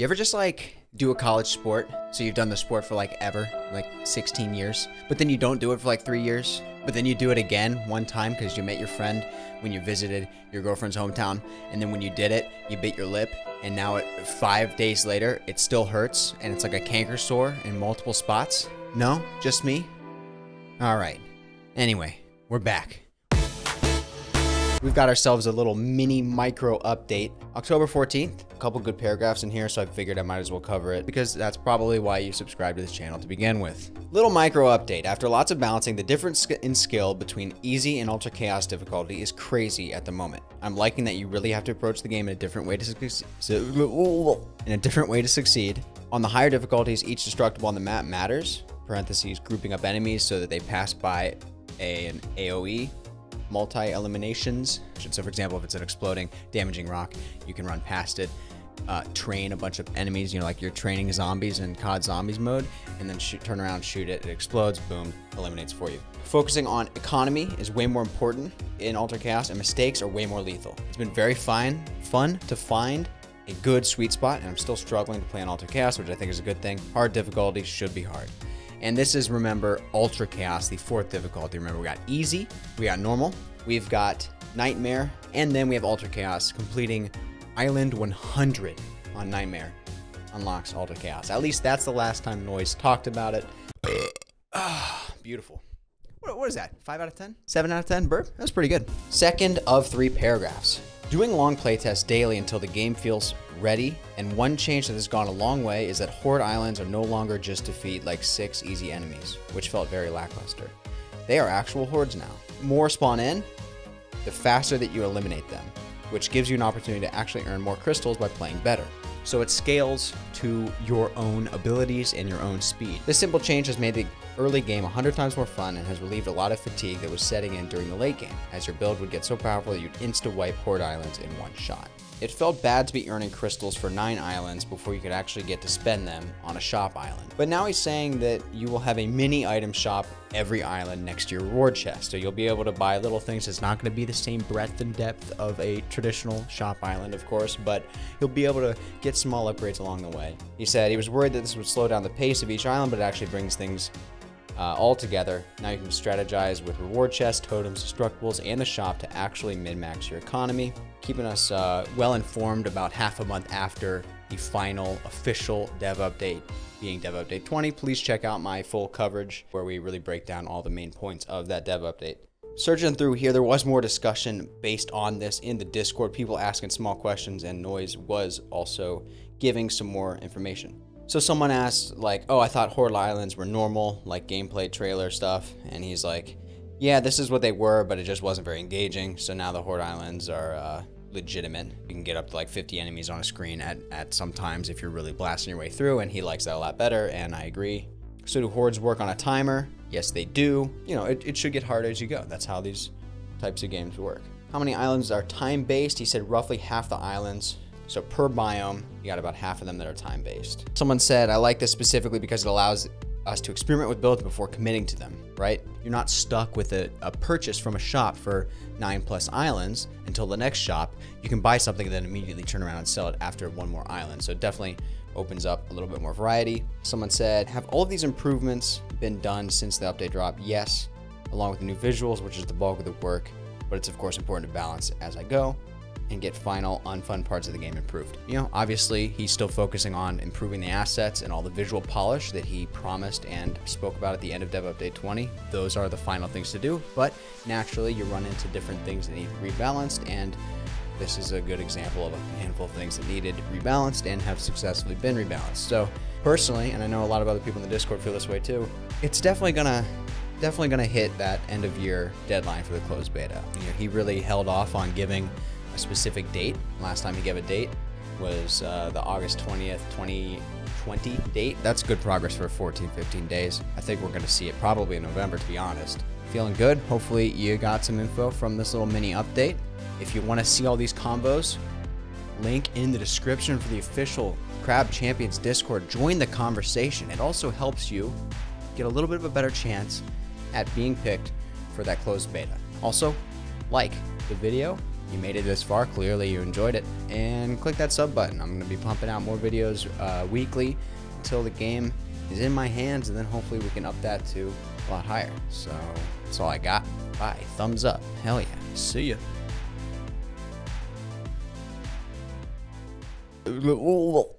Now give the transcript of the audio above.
You ever just like do a college sport? So you've done the sport for like ever, like 16 years, but then you don't do it for like three years, but then you do it again one time because you met your friend when you visited your girlfriend's hometown, and then when you did it, you bit your lip, and now it, five days later, it still hurts, and it's like a canker sore in multiple spots? No? Just me? All right. Anyway, we're back. We've got ourselves a little mini micro update. October 14th, a couple good paragraphs in here, so I figured I might as well cover it because that's probably why you subscribe to this channel to begin with. Little micro update. After lots of balancing, the difference in skill between easy and ultra chaos difficulty is crazy at the moment. I'm liking that you really have to approach the game in a different way to succeed. In a different way to succeed. On the higher difficulties, each destructible on the map matters. Parentheses, grouping up enemies so that they pass by a, an AoE multi-eliminations. So for example, if it's an exploding, damaging rock, you can run past it, uh, train a bunch of enemies, you know, like you're training zombies in COD Zombies mode, and then shoot, turn around, shoot it, it explodes, boom, eliminates for you. Focusing on economy is way more important in Ultra Chaos, and mistakes are way more lethal. It's been very fine, fun to find a good sweet spot, and I'm still struggling to play on Ultra Chaos, which I think is a good thing. Hard difficulty should be hard. And this is, remember, Ultra Chaos, the fourth difficulty. Remember, we got easy, we got normal, we've got Nightmare, and then we have Ultra Chaos, completing Island 100 on Nightmare unlocks Ultra Chaos. At least that's the last time Noise talked about it. ah, beautiful. What, what is that? 5 out of 10? 7 out of 10? Burp? That's pretty good. Second of three paragraphs. Doing long playtests daily until the game feels ready, and one change that has gone a long way is that Horde Islands are no longer just defeat like six easy enemies, which felt very lackluster. They are actual hordes now. More spawn in, the faster that you eliminate them, which gives you an opportunity to actually earn more crystals by playing better. So it scales to your own abilities and your own speed. This simple change has made the early game 100 times more fun and has relieved a lot of fatigue that was setting in during the late game, as your build would get so powerful that you'd insta-wipe Horde Islands in one shot. It felt bad to be earning crystals for 9 islands before you could actually get to spend them on a shop island. But now he's saying that you will have a mini item shop every island next to your reward chest. So you'll be able to buy little things. It's not going to be the same breadth and depth of a traditional shop island, of course, but you'll be able to get small upgrades along the way. He said he was worried that this would slow down the pace of each island, but it actually brings things uh, all together. Now you can strategize with reward chests, totems, destructibles, and the shop to actually min-max your economy, keeping us uh, well informed about half a month after the final official dev update being dev update 20. Please check out my full coverage where we really break down all the main points of that dev update. Searching through here, there was more discussion based on this in the Discord, people asking small questions, and Noise was also giving some more information. So someone asked, like, oh, I thought Horde Islands were normal, like gameplay trailer stuff. And he's like, yeah, this is what they were, but it just wasn't very engaging. So now the Horde Islands are uh, legitimate. You can get up to like 50 enemies on a screen at, at some times if you're really blasting your way through. And he likes that a lot better, and I agree. So do Hordes work on a timer? Yes, they do. You know, it, it should get harder as you go. That's how these types of games work. How many islands are time-based? He said roughly half the islands so per biome, you got about half of them that are time-based. Someone said, I like this specifically because it allows us to experiment with builds before committing to them, right? You're not stuck with a, a, purchase from a shop for nine plus islands until the next shop. You can buy something and then immediately turn around and sell it after one more island. So it definitely opens up a little bit more variety. Someone said, have all of these improvements been done since the update drop? Yes, along with the new visuals, which is the bulk of the work, but it's of course important to balance as I go and get final unfun parts of the game improved. You know, obviously he's still focusing on improving the assets and all the visual polish that he promised and spoke about at the end of Dev Update 20. Those are the final things to do, but naturally you run into different things that need rebalanced and this is a good example of a handful of things that needed rebalanced and have successfully been rebalanced. So personally, and I know a lot of other people in the Discord feel this way too, it's definitely gonna definitely gonna hit that end of year deadline for the closed beta. You know, he really held off on giving specific date. Last time he gave a date was uh, the August 20th, 2020 date. That's good progress for 14, 15 days. I think we're going to see it probably in November, to be honest. Feeling good. Hopefully, you got some info from this little mini update. If you want to see all these combos, link in the description for the official Crab Champions Discord. Join the conversation. It also helps you get a little bit of a better chance at being picked for that closed beta. Also, like the video you made it this far. Clearly, you enjoyed it. And click that sub button. I'm going to be pumping out more videos uh, weekly until the game is in my hands, and then hopefully we can up that to a lot higher. So that's all I got. Bye. Thumbs up. Hell yeah. See ya.